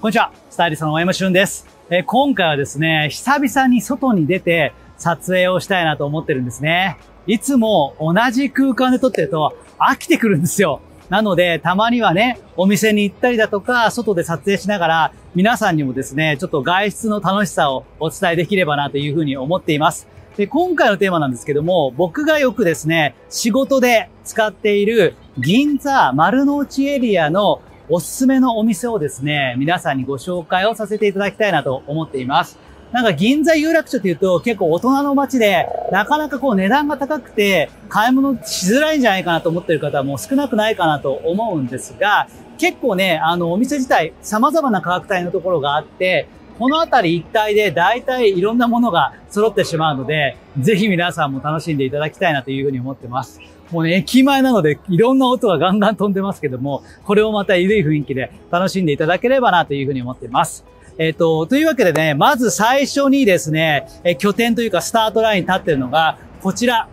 こんにちは。スタイリストの大山俊です。え今回はですね、久々に外に出て撮影をしたいなと思ってるんですね。いつも同じ空間で撮ってると飽きてくるんですよ。なので、たまにはね、お店に行ったりだとか、外で撮影しながら、皆さんにもですね、ちょっと外出の楽しさをお伝えできればなというふうに思っています。で、今回のテーマなんですけども、僕がよくですね、仕事で使っている銀座丸の内エリアのおすすめのお店をですね、皆さんにご紹介をさせていただきたいなと思っています。なんか銀座有楽町って言うと結構大人の街で、なかなかこう値段が高くて買い物しづらいんじゃないかなと思ってる方も少なくないかなと思うんですが、結構ね、あのお店自体様々な価格帯のところがあって、この辺り一帯で大体いろんなものが揃ってしまうので、ぜひ皆さんも楽しんでいただきたいなというふうに思ってます。もうね、駅前なのでいろんな音がガンガン飛んでますけども、これをまた緩い雰囲気で楽しんでいただければなというふうに思ってます。えっ、ー、と、というわけでね、まず最初にですね、え拠点というかスタートラインに立ってるのが、こちら、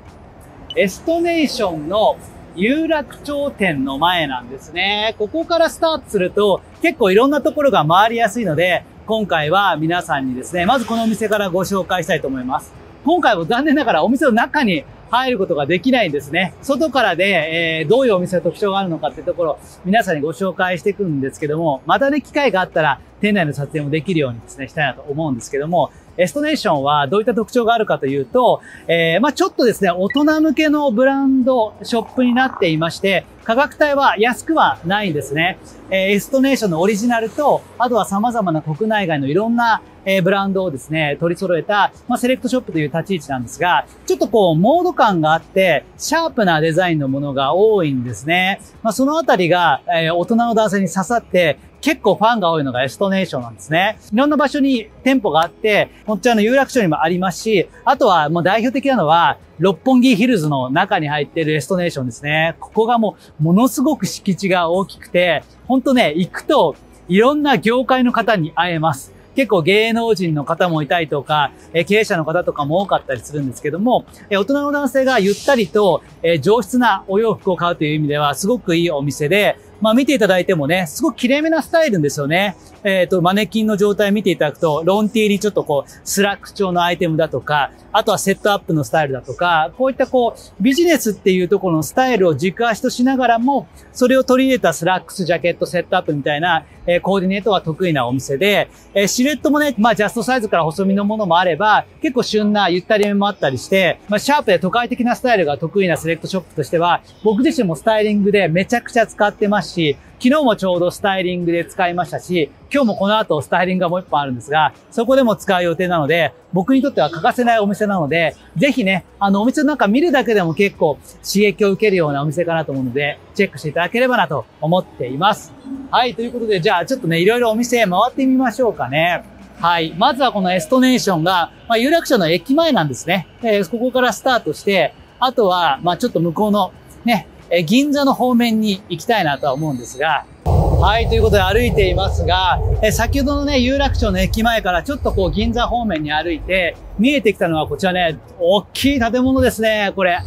エストネーションの有楽町店の前なんですね。ここからスタートすると結構いろんなところが回りやすいので、今回は皆さんにですね、まずこのお店からご紹介したいと思います。今回も残念ながらお店の中に入ることができないんですね。外からで、えー、どういうお店の特徴があるのかっていうところ、皆さんにご紹介していくんですけども、またね、機会があったら、店内の撮影もできるようにですね、したいなと思うんですけども、エストネーションはどういった特徴があるかというと、えー、まあちょっとですね、大人向けのブランドショップになっていまして、価格帯は安くはないんですね。えー、エストネーションのオリジナルと、あとは様々な国内外のいろんなえブランドをですね、取り揃えた、まあ、セレクトショップという立ち位置なんですが、ちょっとこう、モード感があって、シャープなデザインのものが多いんですね。まあ、そのあたりが、えー、大人の男性に刺さって、結構ファンが多いのがエストネーションなんですね。いろんな場所に店舗があって、こちらの有楽町にもありますし、あとはもう代表的なのは、六本木ヒルズの中に入っているエストネーションですね。ここがもう、ものすごく敷地が大きくて、ほんとね、行くと、いろんな業界の方に会えます。結構芸能人の方もいたりとか、え経営者の方とかも多かったりするんですけども、え大人の男性がゆったりと、え上質なお洋服を買うという意味ではすごくいいお店で、まあ見ていただいてもね、すごく綺麗めなスタイルんですよね。えっ、ー、と、マネキンの状態見ていただくと、ロンティーにちょっとこう、スラック調のアイテムだとか、あとはセットアップのスタイルだとか、こういったこう、ビジネスっていうところのスタイルを軸足としながらも、それを取り入れたスラックス、ジャケット、セットアップみたいな、えー、コーディネートが得意なお店で、えー、シルエットもね、まあジャストサイズから細身のものもあれば、結構旬なゆったりめもあったりして、まあシャープで都会的なスタイルが得意なセレクトショップとしては、僕自身もスタイリングでめちゃくちゃ使ってますし、昨日もちょうどスタイリングで使いましたし、今日もこの後スタイリングがもう一本あるんですが、そこでも使う予定なので、僕にとっては欠かせないお店なので、ぜひね、あのお店の中見るだけでも結構刺激を受けるようなお店かなと思うので、チェックしていただければなと思っています。はい、ということで、じゃあちょっとね、いろいろお店回ってみましょうかね。はい。まずはこのエストネーションが、まあ、有楽町の駅前なんですね。えー、ここからスタートして、あとは、まあ、ちょっと向こうのね、え銀座の方面に行きたいなとは思うんですが、はい、ということで歩いていますが、え先ほどのね、有楽町の駅前からちょっとこう銀座方面に歩いて、見えてきたのはこちらね、大きい建物ですね、これ。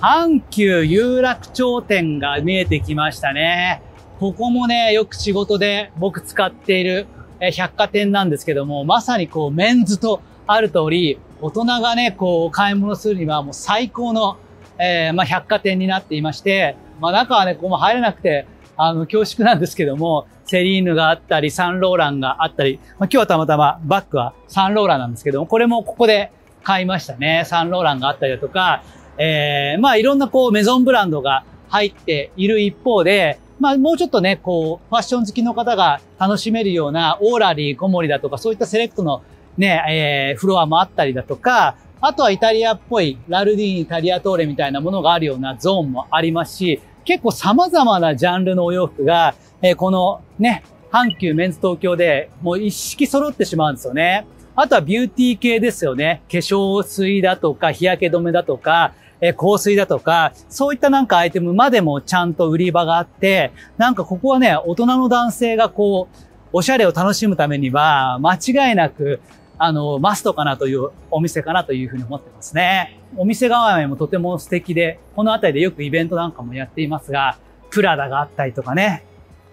阪急有楽町店が見えてきましたね。ここもね、よく仕事で僕使っているえ百貨店なんですけども、まさにこうメンズとある通り、大人がね、こう買い物するにはもう最高のえー、まあ、百貨店になっていまして、まあ、中はね、ここも入れなくて、あの、恐縮なんですけども、セリーヌがあったり、サンローランがあったり、まあ、今日はたまたまバッグはサンローランなんですけども、これもここで買いましたね。サンローランがあったりだとか、えー、まあいろんなこうメゾンブランドが入っている一方で、まあもうちょっとね、こう、ファッション好きの方が楽しめるようなオーラリー、コモリだとか、そういったセレクトのね、えー、フロアもあったりだとか、あとはイタリアっぽいラルディーニ、タリアトーレみたいなものがあるようなゾーンもありますし、結構様々なジャンルのお洋服が、えー、このね、阪急メンズ東京でもう一式揃ってしまうんですよね。あとはビューティー系ですよね。化粧水だとか、日焼け止めだとか、え香水だとか、そういったなんかアイテムまでもちゃんと売り場があって、なんかここはね、大人の男性がこう、おしゃれを楽しむためには、間違いなく、あの、マストかなというお店かなというふうに思ってますね。お店側面もとても素敵で、この辺りでよくイベントなんかもやっていますが、プラダがあったりとかね。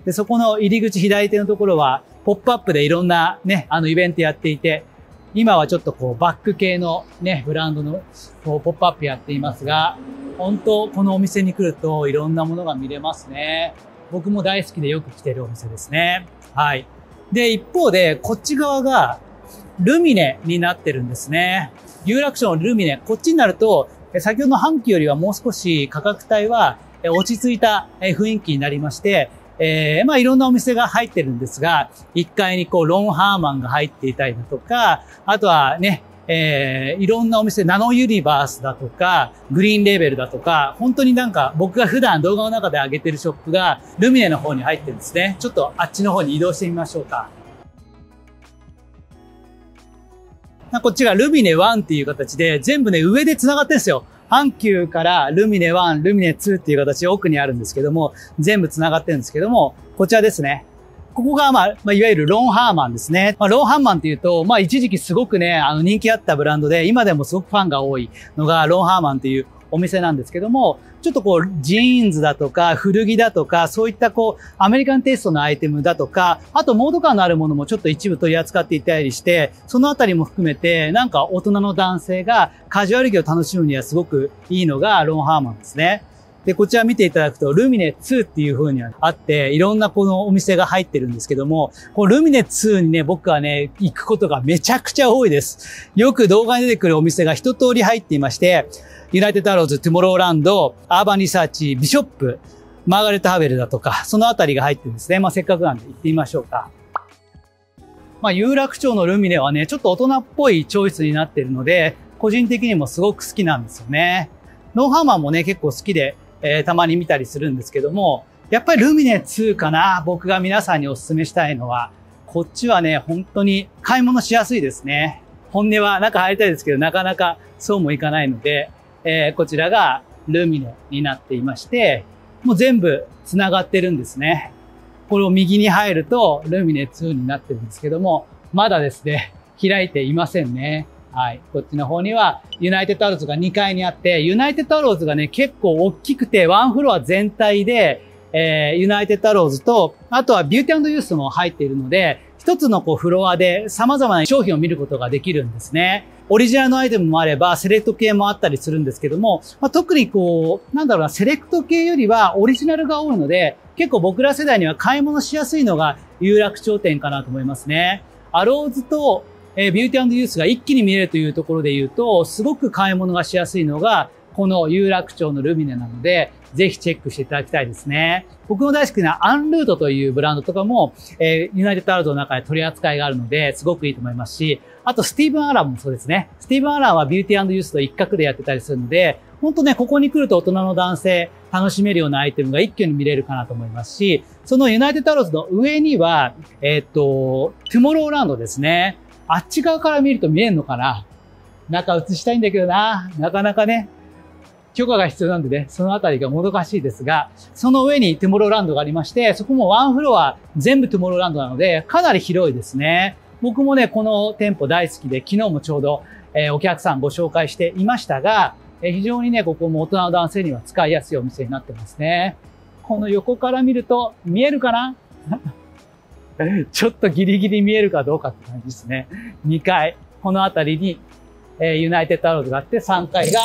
で、そこの入り口左手のところは、ポップアップでいろんなね、あのイベントやっていて、今はちょっとこうバック系のね、ブランドのこうポップアップやっていますが、本当このお店に来るといろんなものが見れますね。僕も大好きでよく来てるお店ですね。はい。で、一方で、こっち側がルミネになってるんですね。有楽町のルミネ。こっちになると、先ほどの半期よりはもう少し価格帯は落ち着いた雰囲気になりまして、えー、まあいろんなお店が入ってるんですが、1階にこうロンハーマンが入っていたりだとか、あとはね、えー、いろんなお店、ナノユニバースだとか、グリーンレーベルだとか、本当になんか僕が普段動画の中で上げてるショップがルミネの方に入ってるんですね。ちょっとあっちの方に移動してみましょうか。こっちがルミネ1っていう形で全部ね、上で繋がってるんですよ。阪急からルミネ1、ルミネ2っていう形で奥にあるんですけども、全部繋がってるんですけども、こちらですね。ここが、まあ、まあ、いわゆるロンハーマンですね。まあ、ロンハーマンっていうと、まあ、一時期すごくね、あの、人気あったブランドで、今でもすごくファンが多いのが、ロンハーマンっていうお店なんですけども、ちょっとこう、ジーンズだとか、古着だとか、そういったこう、アメリカンテイストのアイテムだとか、あとモード感のあるものもちょっと一部取り扱っていたりして、そのあたりも含めて、なんか大人の男性がカジュアル着を楽しむにはすごくいいのがロンハーマンですね。で、こちら見ていただくと、ルミネ2っていう風にあって、いろんなこのお店が入ってるんですけども、このルミネ2にね、僕はね、行くことがめちゃくちゃ多いです。よく動画に出てくるお店が一通り入っていまして、ユナイテッドアローズ、トゥモローランド、アーバンリサーチ、ビショップ、マーガレット・ハウエルだとか、そのあたりが入ってるんですね。まあ、せっかくなんで行ってみましょうか。まあ、有楽町のルミネはね、ちょっと大人っぽいチョイスになってるので、個人的にもすごく好きなんですよね。ノーハーマンもね、結構好きで、えー、たまに見たりするんですけども、やっぱりルミネ2かな僕が皆さんにお勧めしたいのは、こっちはね、本当に買い物しやすいですね。本音は中入りたいですけど、なかなかそうもいかないので、えー、こちらがルミネになっていまして、もう全部繋がってるんですね。これを右に入ると、ルミネ2になってるんですけども、まだですね、開いていませんね。はい。こっちの方には、ユナイテッドアローズが2階にあって、ユナイテッドアローズがね、結構大きくて、ワンフロア全体で、えー、ユナイテッドアローズと、あとはビューティーユースも入っているので、一つのこうフロアで様々な商品を見ることができるんですね。オリジナルのアイテムもあれば、セレクト系もあったりするんですけども、まあ、特にこう、なんだろうな、セレクト系よりはオリジナルが多いので、結構僕ら世代には買い物しやすいのが有楽町店かなと思いますね。アローズとえ、ビューティーユースが一気に見れるというところで言うと、すごく買い物がしやすいのが、この有楽町のルミネなので、ぜひチェックしていただきたいですね。僕の大好きなアンルートというブランドとかも、えー、ユナイテッドアローズの中で取り扱いがあるので、すごくいいと思いますし、あとスティーブン・アランもそうですね。スティーブン・アランはビューティーユースと一角でやってたりするので、本当ね、ここに来ると大人の男性楽しめるようなアイテムが一挙に見れるかなと思いますし、そのユナイテッドアローズの上には、えっ、と、トゥモローランドですね。あっち側から見ると見えんのかな？中映したいんだけどな。なかなかね、許可が必要なんでね、そのあたりがもどかしいですが、その上にトゥモローランドがありまして、そこもワンフロア全部トゥモローランドなので、かなり広いですね。僕もね、この店舗大好きで、昨日もちょうど、えー、お客さんご紹介していましたが、えー、非常にね、ここも大人の男性には使いやすいお店になってますね。この横から見ると見えるかな？ちょっとギリギリ見えるかどうかって感じですね。2階、この辺りに、えー、ユナイテッドアローズがあって、3階が、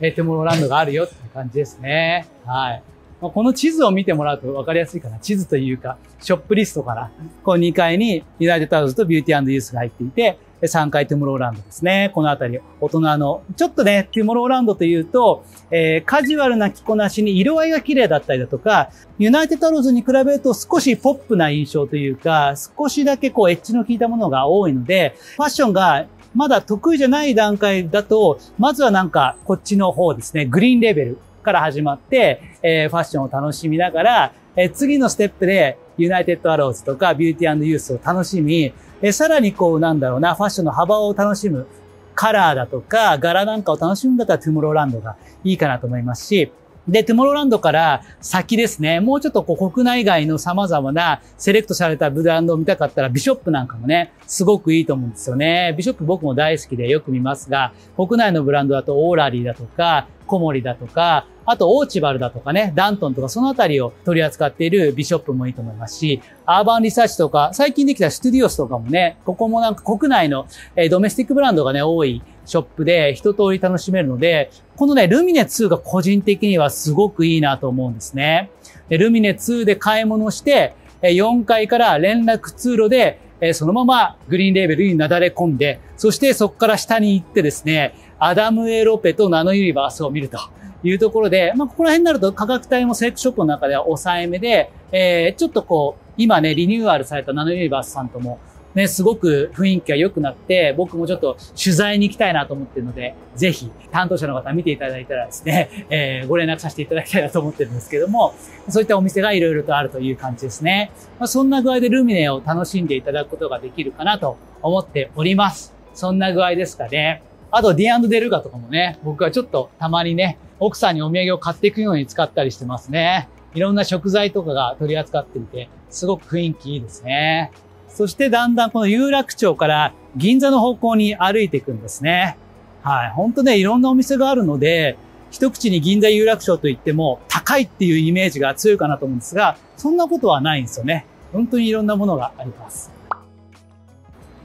えー、トゥモローランドがあるよって感じですね。はい。この地図を見てもらうと分かりやすいかな。地図というか、ショップリストから、こう2階にユナイテッドアローズとビューティーユースが入っていて、3階トゥモローランドですね。このあたり、大人の、ちょっとね、トゥモローランドというと、えー、カジュアルな着こなしに色合いが綺麗だったりだとか、ユナイテッドアローズに比べると少しポップな印象というか、少しだけこうエッジの効いたものが多いので、ファッションがまだ得意じゃない段階だと、まずはなんかこっちの方ですね、グリーンレーベルから始まって、えー、ファッションを楽しみながら、え、次のステップでユナイテッドアローズとかビューティーユースを楽しみ、えさらにこうなんだろうな、ファッションの幅を楽しむ、カラーだとか柄なんかを楽しむんだったらトゥモローランドがいいかなと思いますし、で、トゥモローランドから先ですね、もうちょっとこう国内外の様々なセレクトされたブランドを見たかったらビショップなんかもね、すごくいいと思うんですよね。ビショップ僕も大好きでよく見ますが、国内のブランドだとオーラリーだとか、コモリだとか、あと、オーチバルだとかね、ダントンとかそのあたりを取り扱っているビショップもいいと思いますし、アーバンリサーチとか、最近できたステュディオスとかもね、ここもなんか国内の、えドメスティックブランドがね、多いショップで一通り楽しめるので、このね、ルミネ2が個人的にはすごくいいなと思うんですね。でルミネ2で買い物して、4階から連絡通路で、そのままグリーンレーベルになだれ込んで、そしてそこから下に行ってですね、アダム・エロペとナノユニバースを見るというところで、まあ、ここら辺になると価格帯もセレクショップの中では抑えめで、えー、ちょっとこう、今ね、リニューアルされたナノユニバースさんともね、すごく雰囲気が良くなって、僕もちょっと取材に行きたいなと思ってるので、ぜひ担当者の方見ていただいたらですね、えー、ご連絡させていただきたいなと思ってるんですけども、そういったお店が色々とあるという感じですね。まあ、そんな具合でルミネを楽しんでいただくことができるかなと思っております。そんな具合ですかね。あと D& デルガとかもね、僕はちょっとたまにね、奥さんにお土産を買っていくように使ったりしてますね。いろんな食材とかが取り扱っていて、すごく雰囲気いいですね。そしてだんだんこの有楽町から銀座の方向に歩いていくんですね。はい。ほんとね、いろんなお店があるので、一口に銀座有楽町といっても高いっていうイメージが強いかなと思うんですが、そんなことはないんですよね。本当にいろんなものがあります。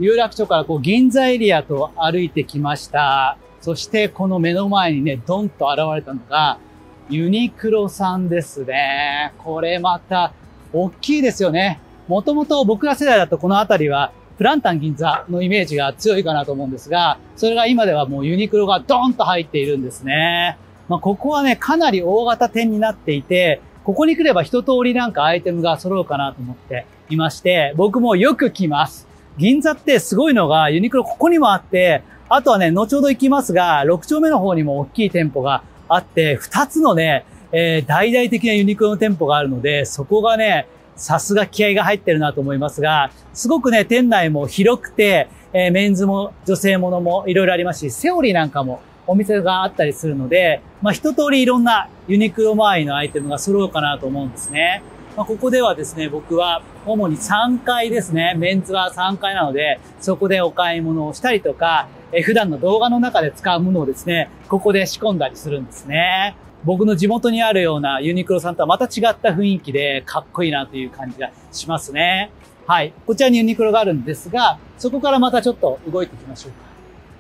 有楽町からこう銀座エリアと歩いてきました。そしてこの目の前にね、ドンと現れたのが、ユニクロさんですね。これまた、大きいですよね。もともと僕ら世代だとこの辺りはプランタン銀座のイメージが強いかなと思うんですが、それが今ではもうユニクロがドーンと入っているんですね。まあ、ここはね、かなり大型店になっていて、ここに来れば一通りなんかアイテムが揃うかなと思っていまして、僕もよく来ます。銀座ってすごいのがユニクロここにもあって、あとはね、後ほど行きますが、6丁目の方にも大きい店舗があって、2つのね、えー、大々的なユニクロの店舗があるので、そこがね、さすが気合が入ってるなと思いますが、すごくね、店内も広くて、えー、メンズも女性ものもいろいろありますし、セオリーなんかもお店があったりするので、まあ一通りいろんなユニクロ周りのアイテムが揃うかなと思うんですね。まあ、ここではですね、僕は主に3階ですね。メンズは3階なので、そこでお買い物をしたりとか、え普段の動画の中で使うものをですね、ここで仕込んだりするんですね。僕の地元にあるようなユニクロさんとはまた違った雰囲気でかっこいいなという感じがしますね。はい。こちらにユニクロがあるんですが、そこからまたちょっと動いていきましょうか。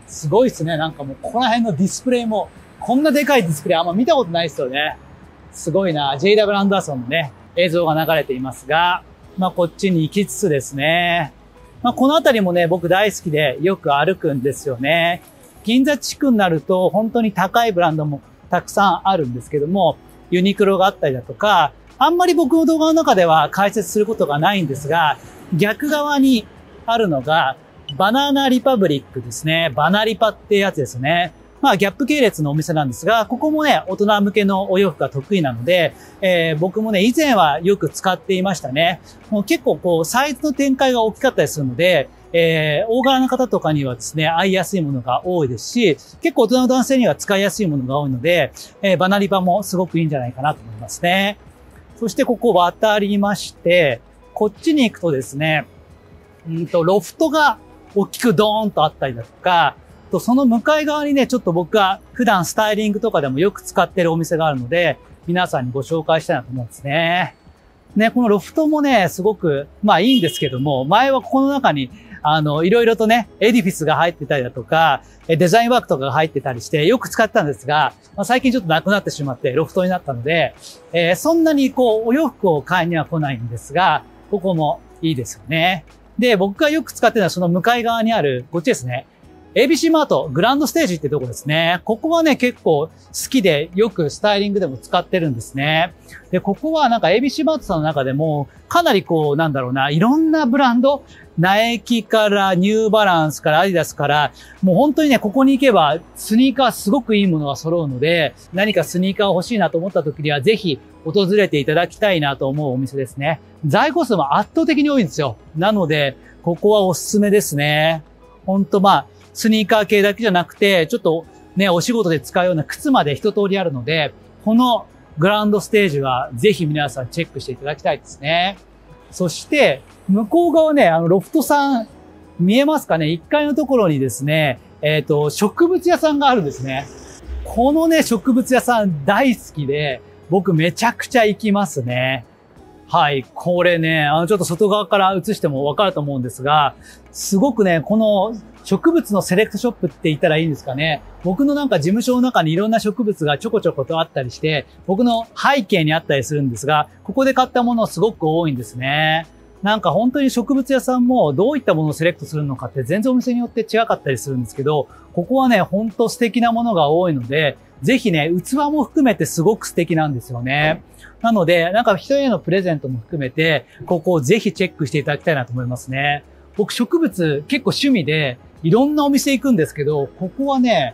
すごいですね。なんかもうこの辺のディスプレイも、こんなでかいディスプレイあんま見たことないですよね。すごいな。JW アンダーソンのね、映像が流れていますが、まあこっちに行きつつですね。まあこの辺りもね、僕大好きでよく歩くんですよね。銀座地区になると本当に高いブランドもたくさんあるんですけども、ユニクロがあったりだとか、あんまり僕の動画の中では解説することがないんですが、逆側にあるのが、バナナリパブリックですね。バナリパってやつですね。まあ、ギャップ系列のお店なんですが、ここもね、大人向けのお洋服が得意なので、えー、僕もね、以前はよく使っていましたね。もう結構こう、サイズの展開が大きかったりするので、えー、大柄な方とかにはですね、合いやすいものが多いですし、結構大人の男性には使いやすいものが多いので、えー、バナリバもすごくいいんじゃないかなと思いますね。そしてここ渡りまして、こっちに行くとですね、うんと、ロフトが大きくドーンとあったりだとか、とその向かい側にね、ちょっと僕が普段スタイリングとかでもよく使ってるお店があるので、皆さんにご紹介したいなと思うんですね。ね、このロフトもね、すごく、まあいいんですけども、前はここの中にあの、いろいろとね、エディフィスが入ってたりだとか、デザインワークとかが入ってたりして、よく使ってたんですが、まあ、最近ちょっとなくなってしまって、ロフトになったので、えー、そんなにこう、お洋服を買いには来ないんですが、ここもいいですよね。で、僕がよく使ってるのはその向かい側にある、こっちですね。ABC マート、グランドステージってとこですね。ここはね、結構好きで、よくスタイリングでも使ってるんですね。で、ここはなんか ABC マートさんの中でも、かなりこう、なんだろうな、いろんなブランド、ナイキからニューバランスからアディダスから、もう本当にね、ここに行けばスニーカーすごくいいものが揃うので、何かスニーカー欲しいなと思った時にはぜひ訪れていただきたいなと思うお店ですね。在庫数も圧倒的に多いんですよ。なので、ここはおすすめですね。ほんとまあ、スニーカー系だけじゃなくて、ちょっとね、お仕事で使うような靴まで一通りあるので、このグランドステージはぜひ皆さんチェックしていただきたいですね。そして、向こう側ね、あの、ロフトさん、見えますかね ?1 階のところにですね、えっ、ー、と、植物屋さんがあるんですね。このね、植物屋さん大好きで、僕めちゃくちゃ行きますね。はい。これね、あの、ちょっと外側から映してもわかると思うんですが、すごくね、この植物のセレクトショップって言ったらいいんですかね。僕のなんか事務所の中にいろんな植物がちょこちょことあったりして、僕の背景にあったりするんですが、ここで買ったものすごく多いんですね。なんか本当に植物屋さんもどういったものをセレクトするのかって全然お店によって違かったりするんですけど、ここはね、本当素敵なものが多いので、ぜひね、器も含めてすごく素敵なんですよね。なので、なんか人へのプレゼントも含めて、ここをぜひチェックしていただきたいなと思いますね。僕植物結構趣味で、いろんなお店行くんですけど、ここはね、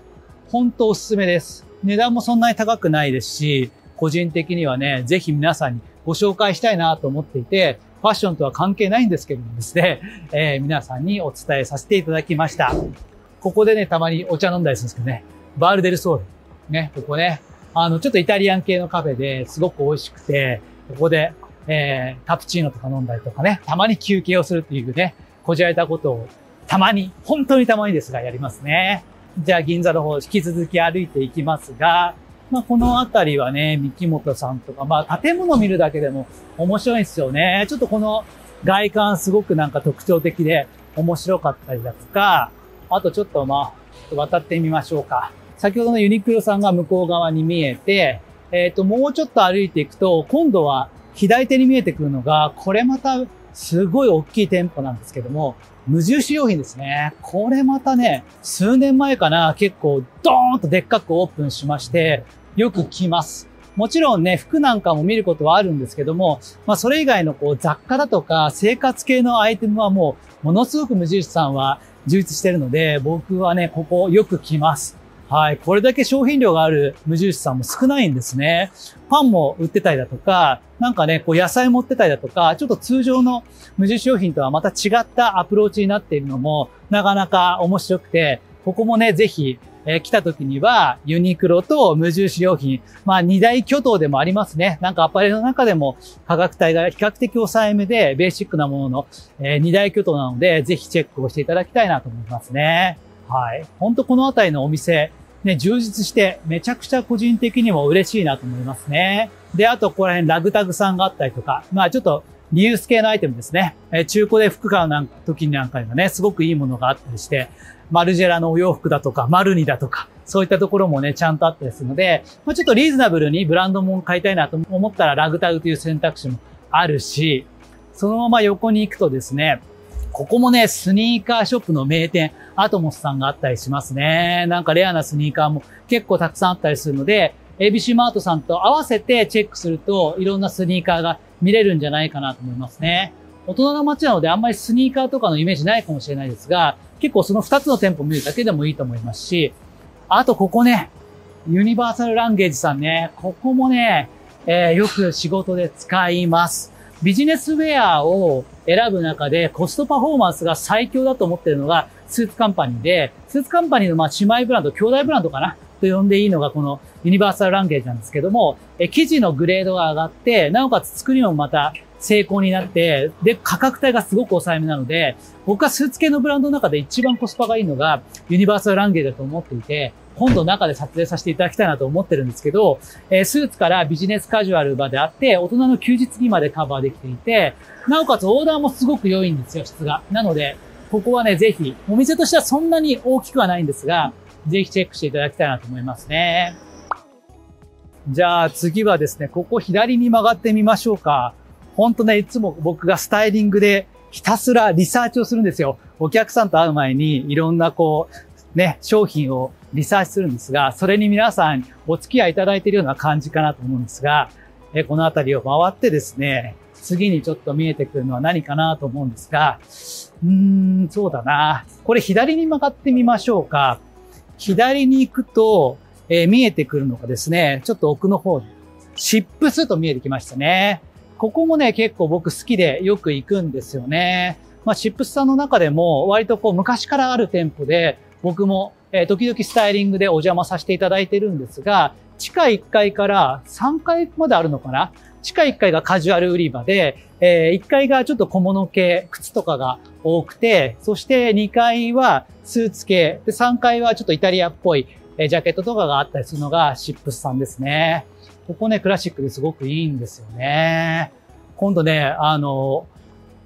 本当おすすめです。値段もそんなに高くないですし、個人的にはね、ぜひ皆さんにご紹介したいなと思っていて、ファッションとは関係ないんですけどもですね、えー、皆さんにお伝えさせていただきました。ここでね、たまにお茶飲んだりするんですけどね、バールデルソール。ね、ここね、あの、ちょっとイタリアン系のカフェですごく美味しくて、ここで、えー、カプチーノとか飲んだりとかね、たまに休憩をするっていうね、こじられたことをたまに、本当にたまにですがやりますね。じゃあ銀座の方引き続き歩いていきますが、まあ、この辺りはね、三木本さんとか、まあ、建物見るだけでも面白いですよね。ちょっとこの外観すごくなんか特徴的で面白かったりだとか、あとちょっとまあ、渡ってみましょうか。先ほどのユニクロさんが向こう側に見えて、えっ、ー、と、もうちょっと歩いていくと、今度は左手に見えてくるのが、これまたすごい大きい店舗なんですけども、無印良品ですね。これまたね、数年前かな、結構ドーンとでっかくオープンしまして、よく来ます。もちろんね、服なんかも見ることはあるんですけども、まあそれ以外のこう雑貨だとか生活系のアイテムはもうものすごく無印さんは充実してるので、僕はね、ここよく来ます。はい。これだけ商品量がある無印さんも少ないんですね。パンも売ってたりだとか、なんかね、こう野菜持ってたりだとか、ちょっと通常の無印商品とはまた違ったアプローチになっているのも、なかなか面白くて、ここもね、ぜひ、えー、来た時には、ユニクロと無印良品、まあ二大巨頭でもありますね。なんかアパレルの中でも価格帯が比較的抑えめで、ベーシックなものの、えー、二大巨頭なので、ぜひチェックをしていただきたいなと思いますね。はい。ほんとこのあたりのお店、ね、充実して、めちゃくちゃ個人的にも嬉しいなと思いますね。で、あと、ここら辺ラグタグさんがあったりとか、まあちょっと、リユース系のアイテムですね。え中古で服買うなん時なんかにはね、すごくいいものがあったりして、マルジェラのお洋服だとか、マルニだとか、そういったところもね、ちゃんとあったりするので、まあ、ちょっとリーズナブルにブランドも買いたいなと思ったらラグタグという選択肢もあるし、そのまま横に行くとですね、ここもね、スニーカーショップの名店、アトモスさんがあったりしますね。なんかレアなスニーカーも結構たくさんあったりするので、ABC マートさんと合わせてチェックすると、いろんなスニーカーが見れるんじゃないかなと思いますね。大人の街なのであんまりスニーカーとかのイメージないかもしれないですが、結構その2つの店舗見るだけでもいいと思いますし、あとここね、ユニバーサルランゲージさんね、ここもね、えー、よく仕事で使います。ビジネスウェアを選ぶ中でコストパフォーマンスが最強だと思っているのがスーツカンパニーで、スーツカンパニーのまあ姉妹ブランド、兄弟ブランドかな？と呼んでいいのがこのユニバーサルランゲージなんですけども、え生地のグレードが上がって、なおかつ作りもまた成功になって、で、価格帯がすごく抑えめなので、僕はスーツ系のブランドの中で一番コスパがいいのがユニバーサルランゲージだと思っていて、今度中で撮影させていただきたいなと思ってるんですけど、えー、スーツからビジネスカジュアルまであって、大人の休日にまでカバーできていて、なおかつオーダーもすごく良いんですよ、質が。なので、ここはね、ぜひ、お店としてはそんなに大きくはないんですが、ぜひチェックしていただきたいなと思いますね。じゃあ次はですね、ここ左に曲がってみましょうか。ほんとね、いつも僕がスタイリングでひたすらリサーチをするんですよ。お客さんと会う前にいろんなこう、ね、商品をリサーチするんですが、それに皆さんお付き合いいただいているような感じかなと思うんですが、えこの辺りを回ってですね、次にちょっと見えてくるのは何かなと思うんですが、うーん、そうだな。これ左に曲がってみましょうか。左に行くと、えー、見えてくるのがですね、ちょっと奥の方に、シップスと見えてきましたね。ここもね、結構僕好きでよく行くんですよね。まあ、シップスさんの中でも割とこう昔からある店舗で、僕もえ、時々スタイリングでお邪魔させていただいてるんですが、地下1階から3階まであるのかな？地下1階がカジュアル売り場で、え、1階がちょっと小物系、靴とかが多くて、そして2階はスーツ系、で3階はちょっとイタリアっぽいえジャケットとかがあったりするのがシップスさんですね。ここね、クラシックですごくいいんですよね。今度ね、あの、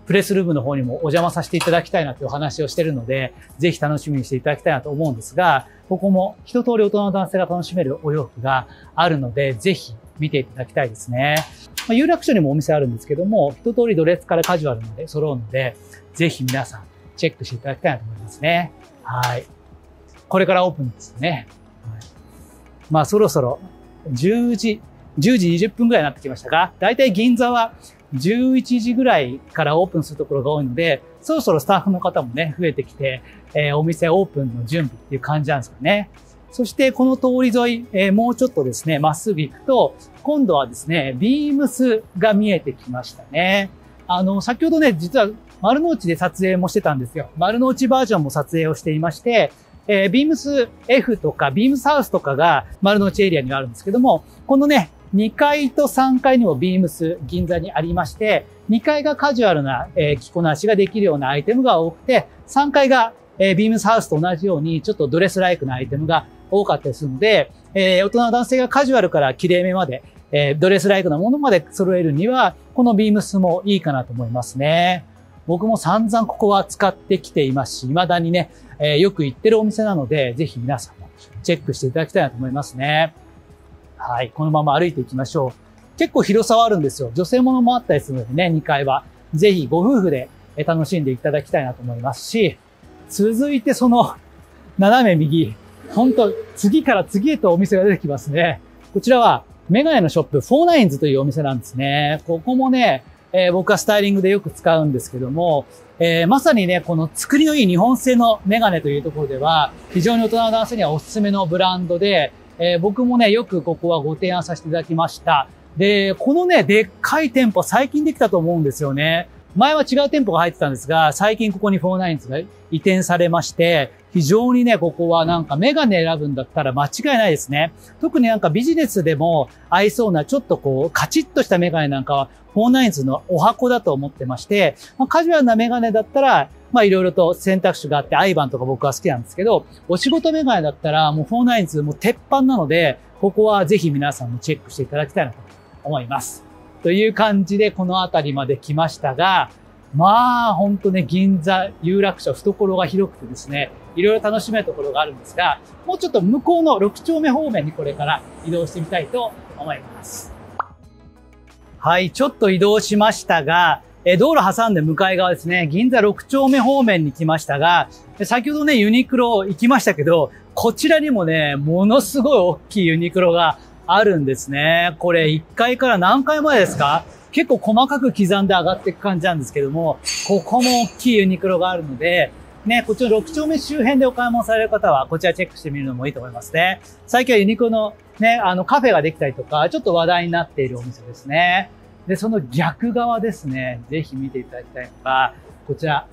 プレスルームの方にもお邪魔させていただきたいなというお話をしてるので、ぜひ楽しみにしていただきたいなと思うんですが、ここも一通り大人の男性が楽しめるお洋服があるので、ぜひ見ていただきたいですね。まあ、有楽町にもお店あるんですけども、一通りドレスからカジュアルまで揃うので、ぜひ皆さんチェックしていただきたいなと思いますね。はい。これからオープンですね。はい、まあそろそろ10時、10時20分ぐらいになってきましたが、だいたい銀座は11時ぐらいからオープンするところが多いので、そろそろスタッフの方もね、増えてきて、えー、お店オープンの準備っていう感じなんですかね。そしてこの通り沿い、えー、もうちょっとですね、まっすぐ行くと、今度はですね、ビームスが見えてきましたね。あの、先ほどね、実は丸の内で撮影もしてたんですよ。丸の内バージョンも撮影をしていまして、えー、ビームス F とかビームスハウスとかが丸の内エリアにはあるんですけども、このね、2階と3階にもビームス銀座にありまして、2階がカジュアルな、え着こなしができるようなアイテムが多くて、3階が、えビームスハウスと同じようにちょっとドレスライクなアイテムが多かったりするので、え大人の男性がカジュアルから綺麗めまで、えドレスライクなものまで揃えるには、このビームスもいいかなと思いますね。僕も散々ここは使ってきていますし、未だにね、えよく行ってるお店なので、ぜひ皆さんもチェックしていただきたいなと思いますね。はい。このまま歩いていきましょう。結構広さはあるんですよ。女性ものもあったりするのでね、2階は。ぜひご夫婦で楽しんでいただきたいなと思いますし、続いてその 斜め右、本当次から次へとお店が出てきますね。こちらはメガネのショップ、フォーナインズというお店なんですね。ここもね、えー、僕はスタイリングでよく使うんですけども、えー、まさにね、この作りのいい日本製のメガネというところでは、非常に大人の男性にはおすすめのブランドで、えー、僕もね、よくここはご提案させていただきました。で、このね、でっかい店舗最近できたと思うんですよね。前は違う店舗が入ってたんですが、最近ここにフォーナインズが移転されまして、非常にね、ここはなんかメガネ選ぶんだったら間違いないですね。特になんかビジネスでも合いそうなちょっとこうカチッとしたメガネなんかはフォーナインズのおはこだと思ってまして、まあ、カジュアルなメガネだったらまあいろいろと選択肢があって、アイバンとか僕は好きなんですけど、お仕事メガネだったらもうフォーナインズも鉄板なので、ここはぜひ皆さんもチェックしていただきたいなと思います。という感じでこの辺りまで来ましたが、まあ本当ね、銀座、有楽町、懐が広くてですね、いろいろ楽しめるところがあるんですが、もうちょっと向こうの6丁目方面にこれから移動してみたいと思います。はい、ちょっと移動しましたが、え道路挟んで向かい側ですね、銀座6丁目方面に来ましたが、先ほどね、ユニクロ行きましたけど、こちらにもね、ものすごい大きいユニクロがあるんですね。これ1階から何階前ですか？結構細かく刻んで上がっていく感じなんですけども、ここも大きいユニクロがあるので、ね、こっちの6丁目周辺でお買い物される方は、こちらチェックしてみるのもいいと思いますね。最近はユニクロのね、あのカフェができたりとか、ちょっと話題になっているお店ですね。で、その逆側ですね、ぜひ見ていただきたいのが、こちら、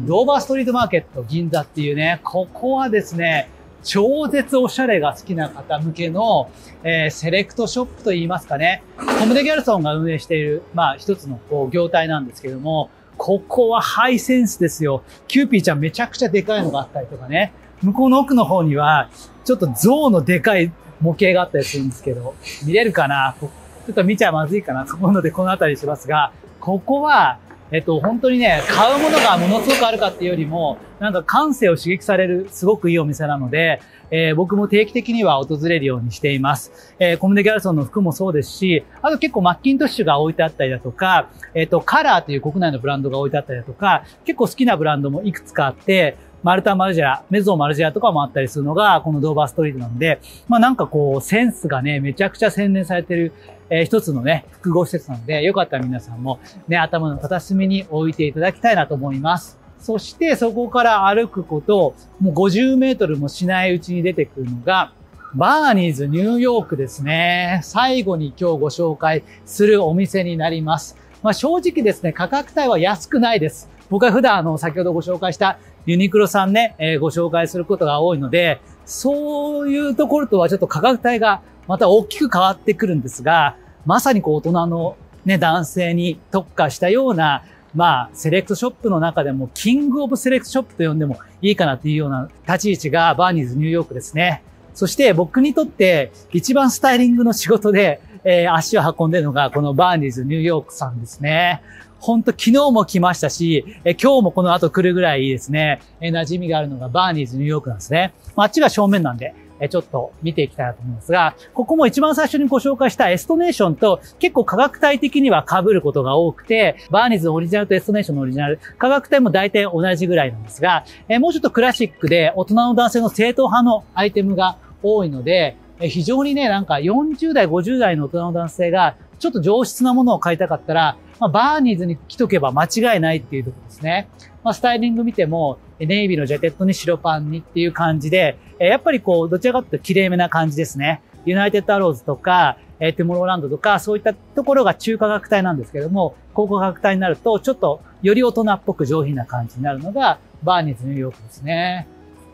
ドーバーストリートマーケット銀座っていうね、ここはですね、超絶おしゃれが好きな方向けの、えー、セレクトショップと言いますかね、コムデ・ギャルソンが運営している、まあ一つのこう業態なんですけども、ここはハイセンスですよ。キューピーちゃんめちゃくちゃでかいのがあったりとかね、向こうの奥の方には、ちょっと象のでかい模型があったりするんですけど、見れるかな？ちょっと見ちゃまずいかな？と思うので、この辺りしますが、ここは、えっと、本当にね、買うものがものすごくあるかっていうよりも、なんか感性を刺激されるすごくいいお店なので、えー、僕も定期的には訪れるようにしています。えー、コムデ・ギャルソンの服もそうですし、あと結構マッキントッシュが置いてあったりだとか、えっ、と、カラーという国内のブランドが置いてあったりだとか、結構好きなブランドもいくつかあって、マルタ・マルジェラ、メゾ・マルジェラとかもあったりするのが、このドーバーストリートなので、まあなんかこう、センスがね、めちゃくちゃ洗練されてる、えー、一つのね、複合施設なので、よかったら皆さんもね、頭の片隅に置いていただきたいなと思います。そしてそこから歩くこと、もう50メートルもしないうちに出てくるのが、バーニーズニューヨークですね。最後に今日ご紹介するお店になります。まあ正直ですね、価格帯は安くないです。僕は普段あの、先ほどご紹介したユニクロさんね、えー、ご紹介することが多いので、そういうところとはちょっと価格帯がまた大きく変わってくるんですが、まさにこう大人のね、男性に特化したような、まあ、セレクトショップの中でも、キングオブセレクトショップと呼んでもいいかなというような立ち位置がバーニーズニューヨークですね。そして僕にとって一番スタイリングの仕事で、えー、足を運んでるのがこのバーニーズニューヨークさんですね。ほんと昨日も来ましたし、え今日もこの後来るぐらいですね、え馴染みがあるのがバーニーズニューヨークなんですね。あっちが正面なんで、えちょっと見ていきたいなと思いますが、ここも一番最初にご紹介したエストネーションと結構価格帯的には被ることが多くて、バーニーズのオリジナルとエストネーションのオリジナル、価格帯も大体同じぐらいなんですが、えもうちょっとクラシックで大人の男性の正統派のアイテムが多いので、非常にね、なんか40代、50代の大人の男性がちょっと上質なものを買いたかったら、まあ、バーニーズに着とけば間違いないっていうところですね。まあ、スタイリング見ても、ネイビーのジャケットに白パンにっていう感じで、やっぱりこう、どちらかというと綺麗めな感じですね。ユナイテッドアローズとか、えトゥモローランドとか、そういったところが中価格帯なんですけども、高価格帯になると、ちょっとより大人っぽく上品な感じになるのが、バーニーズニューヨークですね。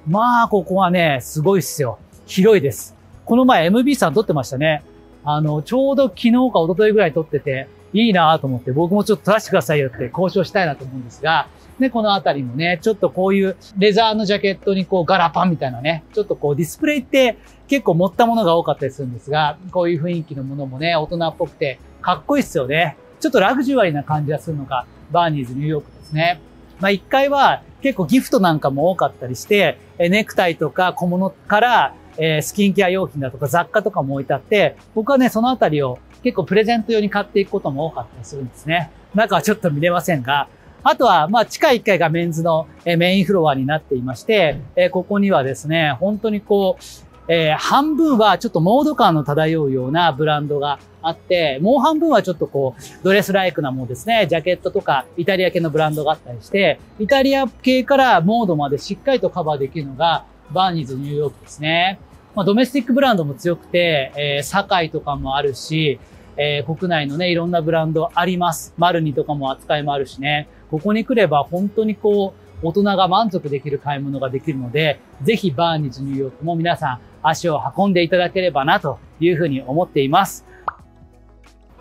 まあ、ここはね、すごいっすよ。広いです。この前 MB さん撮ってましたね。あの、ちょうど昨日か一昨日ぐらい撮ってて、いいなと思って、僕もちょっと撮らせてくださいよって交渉したいなと思うんですが、で、このあたりもね、ちょっとこういうレザーのジャケットにこうガラパンみたいなね、ちょっとこうディスプレイって結構持ったものが多かったりするんですが、こういう雰囲気のものもね、大人っぽくてかっこいいっすよね。ちょっとラグジュアリーな感じがするのがバーニーズニューヨークですね。まあ1階は結構ギフトなんかも多かったりして、ネクタイとか小物からえ、スキンケア用品だとか雑貨とかも置いてあって、僕はね、そのあたりを結構プレゼント用に買っていくことも多かったりするんですね。中はちょっと見れませんが、あとは、まあ、地下1階がメンズのメインフロアになっていまして、えここにはですね、本当にこう、えー、半分はちょっとモード感の漂うようなブランドがあって、もう半分はちょっとこう、ドレスライクなものですね、ジャケットとかイタリア系のブランドがあったりして、イタリア系からモードまでしっかりとカバーできるのが、バーニーズニューヨークですね。まあ、ドメスティックブランドも強くて、えー、堺とかもあるし、えー、国内のね、いろんなブランドあります。マルニとかも扱いもあるしね。ここに来れば本当にこう、大人が満足できる買い物ができるので、ぜひバーニーズニューヨークも皆さん足を運んでいただければなというふうに思っています。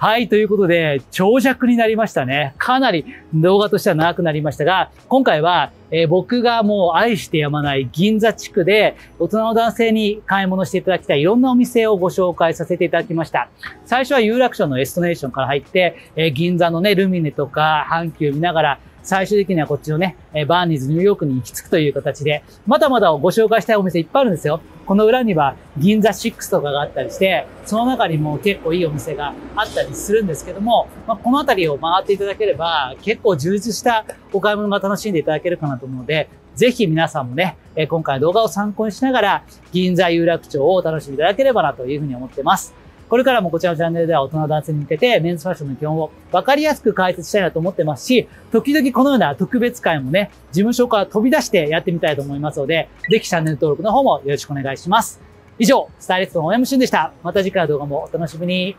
はい、ということで、長尺になりましたね。かなり動画としては長くなりましたが、今回は、えー、僕がもう愛してやまない銀座地区で大人の男性に買い物していただきたいいろんなお店をご紹介させていただきました。最初は有楽町のエストネーションから入って、えー、銀座のね、ルミネとか阪急見ながら、最終的にはこっちのね、バーニーズニューヨークに行き着くという形で、まだまだご紹介したいお店いっぱいあるんですよ。この裏には銀座6とかがあったりして、その中にも結構いいお店があったりするんですけども、まあ、この辺りを回っていただければ、結構充実したお買い物が楽しんでいただけるかなと思うので、ぜひ皆さんもね、今回動画を参考にしながら、銀座有楽町をお楽しみいただければなというふうに思ってます。これからもこちらのチャンネルでは大人の男性に向けてメンズファッションの基本を分かりやすく解説したいなと思ってますし、時々このような特別会もね、事務所から飛び出してやってみたいと思いますので、ぜひチャンネル登録の方もよろしくお願いします。以上、スタイリストの大山俊でした。また次回の動画もお楽しみに。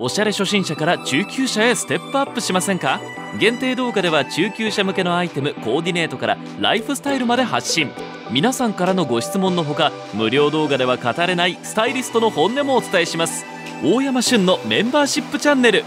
おしゃれ初心者から中級者へステップアップしませんか？限定動画では中級者向けのアイテムコーディネートからライフスタイルまで発信。皆さんからのご質問のほか無料動画では語れないスタイリストの本音もお伝えします。大山旬のメンバーシップチャンネル。